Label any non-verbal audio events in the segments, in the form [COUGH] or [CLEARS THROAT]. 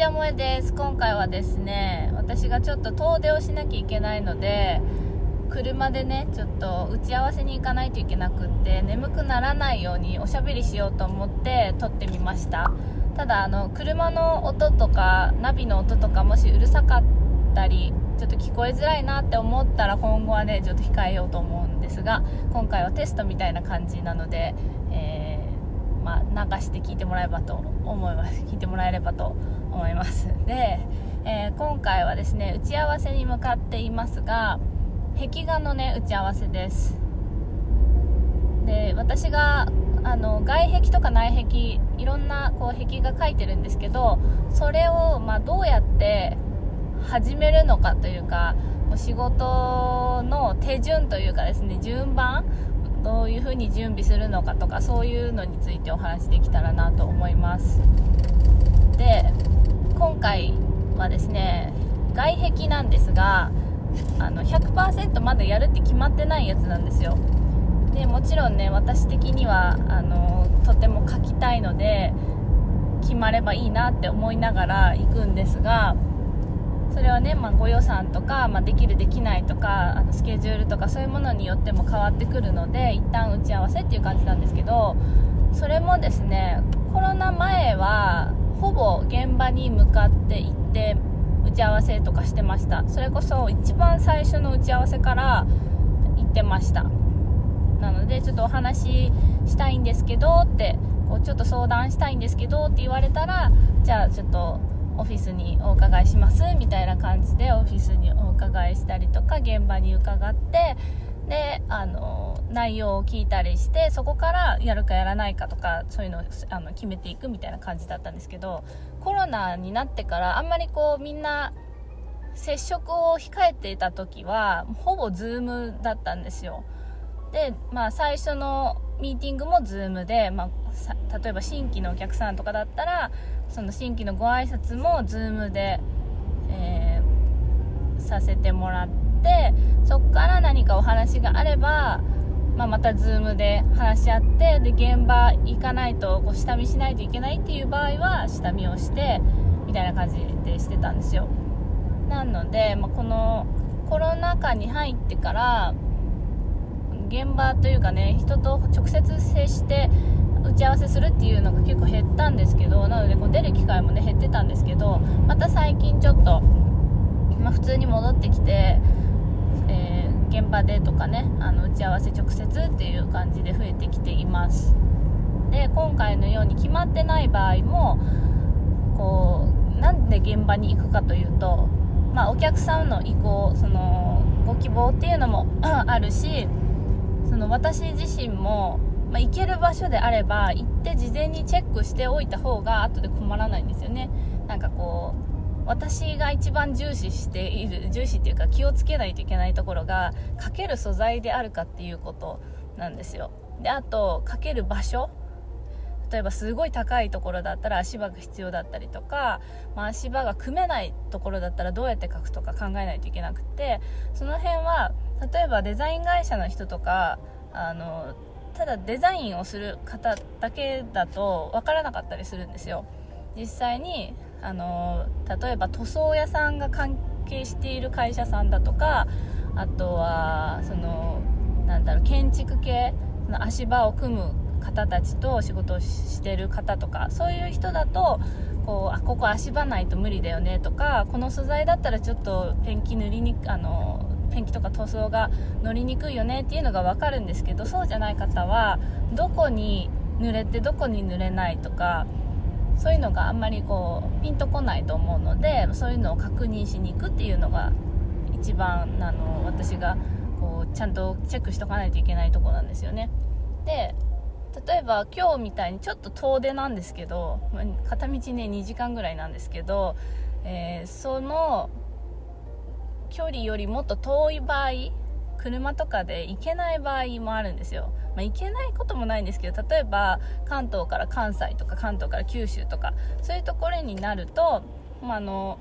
ちは萌えです。今回はですね私がちょっと遠出をしなきゃいけないので車でねちょっと打ち合わせに行かないといけなくって眠くならないようにおしゃべりしようと思って撮ってみました。ただあの車の音とかナビの音とかもしうるさかったりちょっと聞こえづらいなって思ったら今後はねちょっと控えようと思うんですが今回はテストみたいな感じなので、えー、まあ、流して聞いてもらえばと思います。聞いてもらえればと思います。で、えー、今回はですね打ち合わせに向かっていますが壁画のね打ち合わせです。で私があの外壁とか内壁いろんなこう壁画描いてるんですけどそれを、ま、どうやって始めるのかというか仕事の手順というかですね順番どういうふうに準備するのかとかそういうのについてお話しできたらなと思います。で今回はですね外壁なんですがあの100%まだやるって決まってないやつなんですよ。でもちろんね私的にはあのとても書きたいので決まればいいなって思いながら行くんですがそれはね、まあ、ご予算とか、まあ、できるできないとかあのスケジュールとかそういうものによっても変わってくるので一旦打ち合わせっていう感じなんですけどそれもですねコロナ前はほぼ現場に向かって行って打ち合わせとかしてました。それこそ一番最初の打ち合わせから行ってました。なのでちょっとお話ししたいんですけどってこうちょっと相談したいんですけどって言われたらじゃあちょっとオフィスにお伺いしますみたいな感じでオフィスにお伺いしたりとか現場に伺ってであの内容を聞いたりしてそこからやるかやらないかとかそういうのをあの決めていくみたいな感じだったんですけどコロナになってからあんまりこうみんな接触を控えていた時はほぼ Zoom だったんですよ。で、まあ、最初のミーティングも Zoom で、まあ、例えば新規のお客さんとかだったらその新規のご挨拶も Zoom で、えー、させてもらってそこから何かお話があれば、まあ、また Zoom で話し合ってで現場行かないとこう下見しないといけないっていう場合は下見をしてみたいな感じでしてたんですよ。なので、まあ、このコロナ禍に入ってから現場というかね人と直接接して打ち合わせするっていうのが結構減ったんですけどなのでこう出る機会もね減ってたんですけどまた最近ちょっと、まあ、普通に戻ってきて、えー、現場でとかねあの打ち合わせ直接っていう感じで増えてきています。で今回のように決まってない場合もこうなんで現場に行くかというと、まあ、お客さんの意向そのご希望っていうのも [CLEARS THROAT] あるしその私自身も、まあ、行ける場所であれば行って事前にチェックしておいた方が後で困らないんですよね。なんかこう私が一番重視している重視っていうか気をつけないといけないところがかける素材であるかっていうことなんですよ。であとかける場所。例えばすごい高いところだったら足場が必要だったりとか、まあ、足場が組めないところだったらどうやって書くとか考えないといけなくてその辺は例えばデザイン会社の人とかあのただデザインをする方だけだと分からなかったりするんですよ。実際にあの例えば塗装屋さんが関係している会社さんだとかあとはそのなんだろう建築系その足場を組む方たちと仕事をしてる方とかそういう人だとこうあここ足場ないと無理だよねとかこの素材だったらちょっとペンキ塗りにあのペンキとか塗装が乗りにくいよねっていうのが分かるんですけどそうじゃない方はどこに濡れてどこに濡れないとかそういうのがあんまりこうピンとこないと思うのでそういうのを確認しに行くっていうのが一番あの私がこうちゃんとチェックしとかないといけないとこなんですよね。で例えば今日みたいにちょっと遠出なんですけど片道ね2時間ぐらいなんですけど、えー、その距離よりもっと遠い場合車とかで行けない場合もあるんですよ、まあ、行けないこともないんですけど例えば関東から関西とか関東から九州とかそういうところになると、まあ、の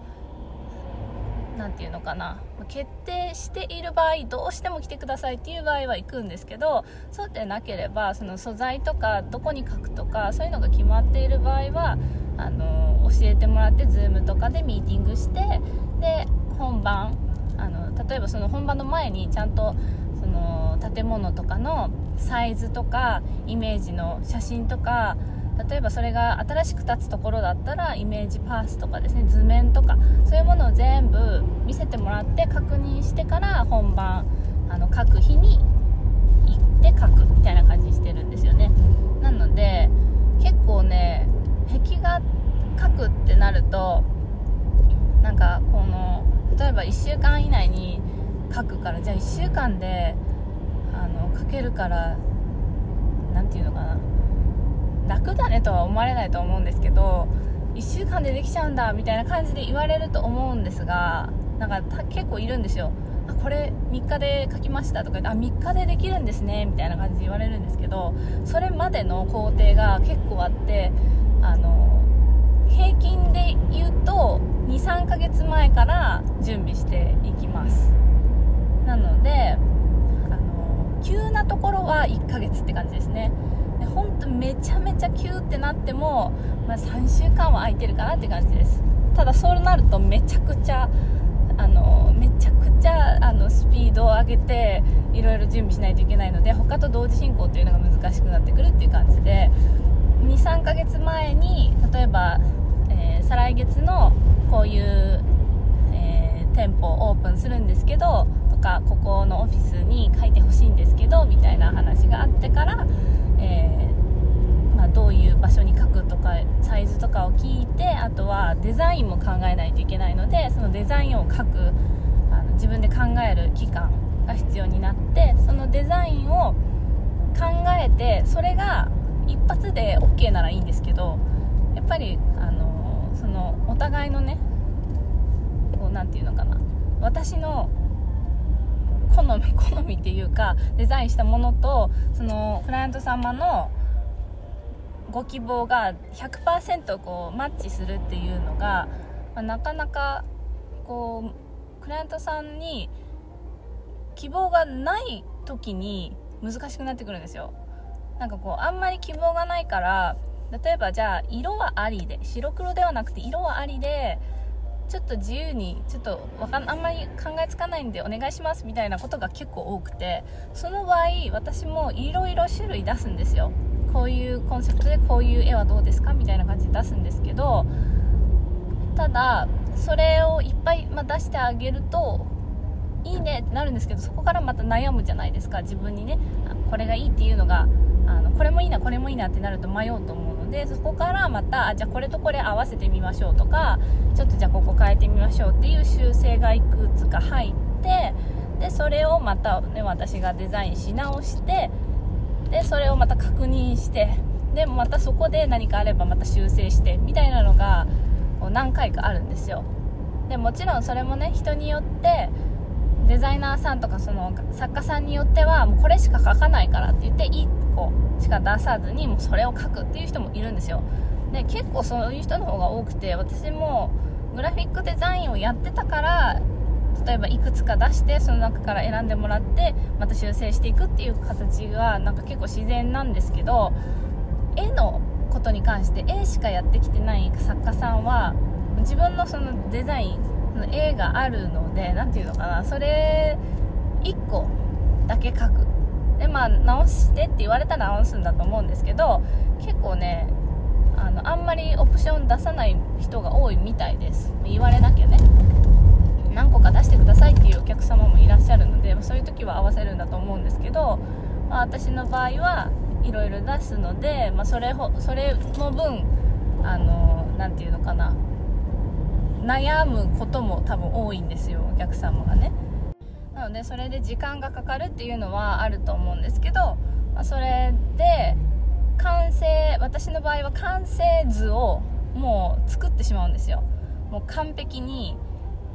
何て言うのかな。決定している場合どうしても来てくださいっていう場合は行くんですけどそうでなければその素材とかどこに書くとかそういうのが決まっている場合はあの教えてもらって Zoom とかでミーティングしてで本番例えばその本番の前にちゃんとその建物とかのサイズとかイメージの写真とか例えばそれが新しく建つところだったらイメージパースとかですね図面とかそういうものを全部見せてもらって確認してから本番あの書く日に行って書くみたいな感じにしてるんですよね。なので結構ね壁画書くってなるとなんかこの例えば1週間以内に書くからじゃあ1週間であの書けるから何て言うのかな。楽だねとは思われないと思うんですけど1週間でできちゃうんだみたいな感じで言われると思うんですがなんか結構いるんですよ。あこれ3日で書きましたとか言ってあ3日でできるんですねみたいな感じで言われるんですけどそれまでの工程が結構あってあの平均で言うと23ヶ月前から準備していきます。なのであの急なところは1ヶ月って感じですね。で本当めちゃめちゃ急ってなっても、まあ、3週間は空いてるかなって感じです。ただそうなるとめちゃくちゃあのめちゃくちゃあのスピードを上げていろいろ準備しないといけないので他と同時進行っていうのが難しくなってくるっていう感じで23ヶ月前に例えば、えー、再来月のこういう、えー、店舗をオープンするんですけどとかここのオフィスに書いてほしいんですけどみたいな話があってからえー、まあ、どういう場所に書くとかサイズとかを聞いてあとはデザインも考えないといけないのでそのデザインを書くあの自分で考える期間が必要になってそのデザインを考えてそれが一発で OK ならいいんですけどやっぱり、あののお互いのねこう何て言うのかな。私の好み [LAUGHS] 好みっていうかデザインしたものとそのクライアント様のご希望が100%こうマッチするっていうのが、まあ、なかなかこうクライアントさんに希望がない時に難しくなってくるんですよ。なんかこうあんまり希望がないから例えばじゃあ色はありで白黒ではなくて色はありでちょっと自由にちょっとわかんあんまり考えつかないんでお願いしますみたいなことが結構多くてその場合私もいろいろ種類出すんですよ。こういうコンセプトでこういう絵はどうですかみたいな感じで出すんですけどただそれをいっぱい、ま出してあげるといいねってなるんですけどそこからまた悩むじゃないですか。自分にねこれがいいっていうのがあのこれもいいなこれもいいなってなると迷うと思うのでそこからまたじゃあこれとこれ合わせてみましょうとかちょっとじゃあここ変えてみましょうっていう修正がいくつか入ってでそれをまた、ね、私がデザインし直してでそれをまた確認してでまたそこで何かあればまた修正してみたいなのが何回かあるんですよ。でもちろんそれもね人によってデザイナーさんとかその作家さんによってはもうこれしか書かないからって言って個しか出さずにもうそれを書くっていう人もいるんですよ。で結構そういう人の方が多くて私もグラフィックデザインをやってたから例えばいくつか出してその中から選んでもらってまた修正していくっていう形がなんか結構自然なんですけど絵のことに関して絵しかやってきてない作家さんは自分のそのデザインの絵があるので何て言うのかなそれ1個だけ描く。でまあ直してって言われたら直すんだと思うんですけど結構ねあのあんまりオプション出さない人が多いみたいです。言われなきゃね。何個か出してくださいっていうお客様もいらっしゃるのでそういう時は合わせるんだと思うんですけど、まあ、私の場合はいろいろ出すので、まあ、それそれの分あのなて言うのかな。悩むことも多分多いんですよお客様がね。なのでそれで時間がかかるっていうのはあると思うんですけど、まあ、それで完成私の場合は完成図をもう作ってしまうんですよ。もう完璧に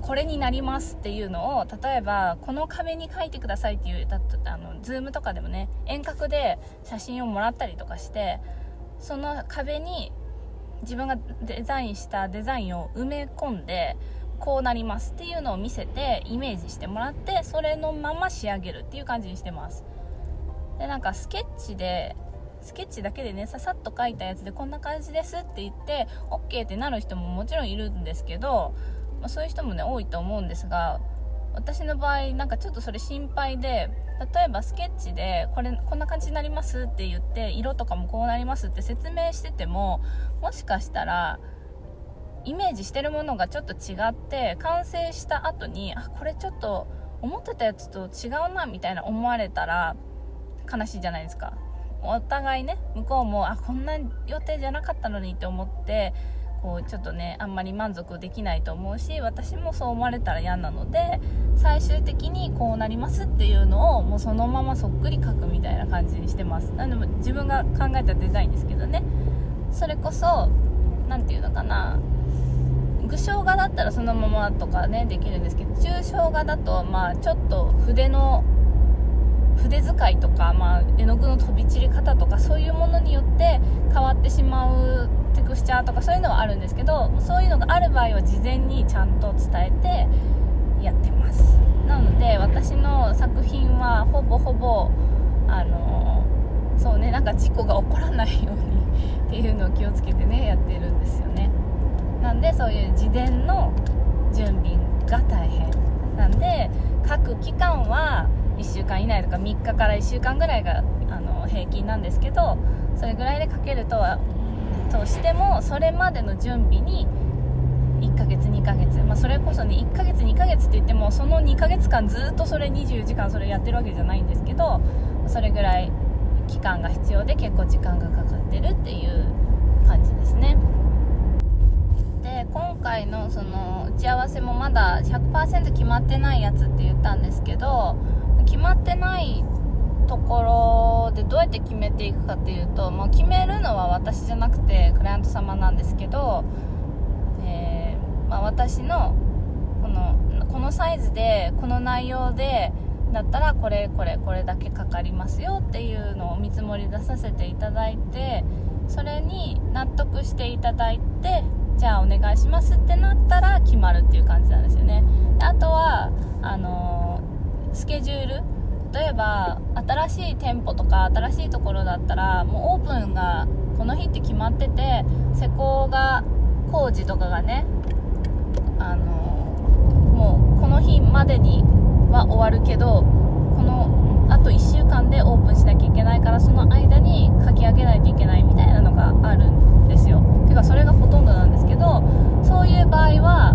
これになりますっていうのを例えばこの壁に書いてくださいっていうあの Zoom とかでもね遠隔で写真をもらったりとかしてその壁に自分がデザインしたデザインを埋め込んでこうなりますっていうのを見せてイメージしてもらってそれのまま仕上げるっていう感じにしてます。でなんかスケッチでスケッチだけでねささっと描いたやつでこんな感じですって言って OK ってなる人ももちろんいるんですけど、まあ、そういう人もね多いと思うんですが私の場合なんかちょっとそれ心配で例えばスケッチでこれこんな感じになりますって言って色とかもこうなりますって説明しててももしかしたらイメージしてるものがちょっと違って完成した後にあこれちょっと思ってたやつと違うなみたいな思われたら悲しいじゃないですか。お互いね向こうもあこんな予定じゃなかったのにって思ってこうちょっとねあんまり満足できないと思うし私もそう思われたら嫌なので最終的にこうなりますっていうのをもうそのままそっくり書くみたいな感じにしてます。なんでも自分が考えたデザインですけどね。それこそ何て言うのかな。具象画だったらそのままとかねできるんですけど抽象画だとまあちょっと筆の筆使いとか、まあ、絵の具の飛び散り方とかそういうものによって変わってしまうテクスチャーとかそういうのはあるんですけどそういうのがある場合は事前にちゃんと伝えてやってますなので私の作品はほぼほぼあのそうねなんか事故が起こらないようにっていうのを気をつけてねやってるんですよね。なんでそういう事前の準備が大変なんで各期間は1週間以内とか3日から1週間ぐらいがあの平均なんですけどそれぐらいでかけるとはとしてもそれまでの準備に1ヶ月2ヶ月、まあ、それこそね1ヶ月2ヶ月って言ってもその2ヶ月間ずっとそれ20時間それやってるわけじゃないんですけどそれぐらい期間が必要で結構時間がかかってるっていう感じですね。今回のその打ち合わせもまだ100%決まってないやつって言ったんですけど決まってないところでどうやって決めていくかっていうともう決めるのは私じゃなくてクライアント様なんですけど、えー、まあ、私のこのこのサイズでこの内容でだったらこれこれこれだけかかりますよっていうのを見積もり出させていただいてそれに納得していただいてじゃあお願いしますってなったら決まるっていう感じなんですよね。であとはあのー、スケジュール。例えば新しい店舗とか新しいところだったらもうオープンがこの日って決まってて施工が工事とかがねあのー、もうこの日までには終わるけどこのあと1週間でオープンしなきゃいけないからその間に書き上げないといけないみたいなのがあるんですよてかそれがほとんどなんですけどそういう場合は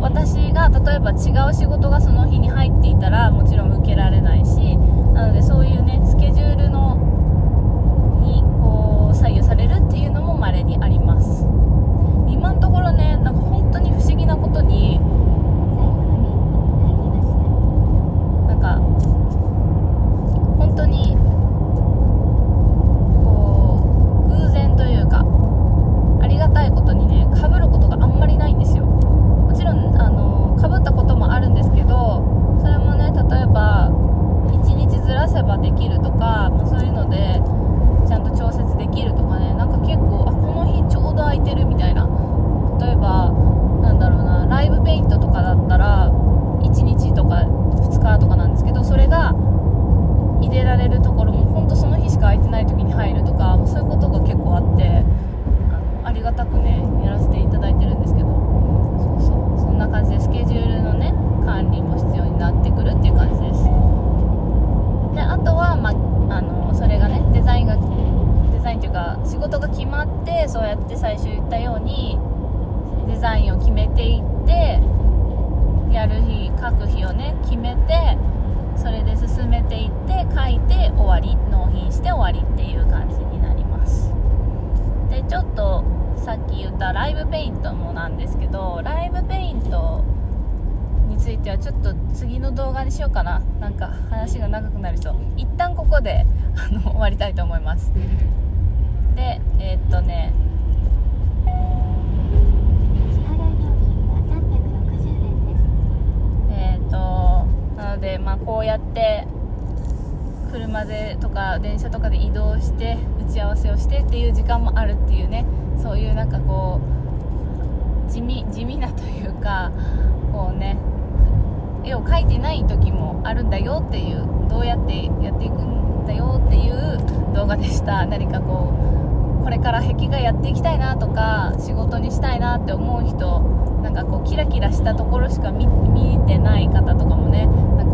私が例えば違う仕事がその日に入っていたらもちろん受けられないしなのでそういうねスケジュールのにこう左右されるっていうのも稀にあります。今のところねなんか本当に不思議なことになんか本当にたいことにねかぶることがあんまりないんですよもちろんあのかぶったこともあるんですけどそれもね例えば1日ずらせばできるとか、まあ、そういうのでちゃんと調節できるとかねなんか結構あこの日ちょうど空いてるみたいな例えばなんだろうなライブペイントとかだったら1日とか2日とかなんですけどそれが入れられるところも本当その日しか空いてない時に入るとかそういうことが結構あってありがたくねやらせていただいてるんですけどそうそうそんな感じでスケジュールのね管理も必要になってくるっていう感じですであとは、まあのそれがねデザインがデザインというか仕事が決まってそうやって最初言ったようにデザインを決めていってやる日書く日をね決めてそれで進めていって書いて終わり納品して終わりっていう感じになりますでちょっとさっき言ったライブペイントもなんですけどライブペイントについてはちょっと次の動画にしようかな。なんか話が長くなりそう。一旦ここであの終わりたいと思います。でえー、っとね。えー、っとなのでまあこうやって車でとか電車とかで移動して打ち合わせをしてっていう時間もあるっていうね。そういうなんかこう地味地味なというかこうね。絵を描いてない時もあるんだよっていうどうやってやっていくんだよっていう動画でした。[LAUGHS] 何かこうこれから壁画やっていきたいなとか仕事にしたいなって思う人なんかこうキラキラしたところしか見てない方とかもねなんか